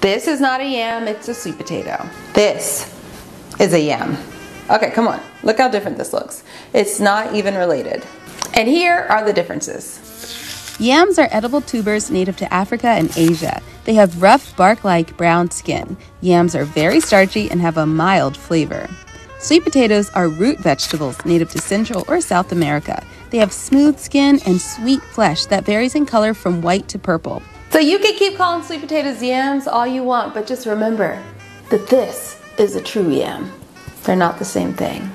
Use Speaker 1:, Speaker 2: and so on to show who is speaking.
Speaker 1: This is not a yam, it's a sweet potato. This is a yam. Okay, come on. Look how different this looks. It's not even related. And here are the differences.
Speaker 2: Yams are edible tubers native to Africa and Asia. They have rough, bark like brown skin. Yams are very starchy and have a mild flavor. Sweet potatoes are root vegetables native to Central or South America. They have smooth skin and sweet flesh that varies in color from white to purple.
Speaker 1: So you can keep calling sweet potatoes yams all you want, but just remember that this is a true yam. They're not the same thing.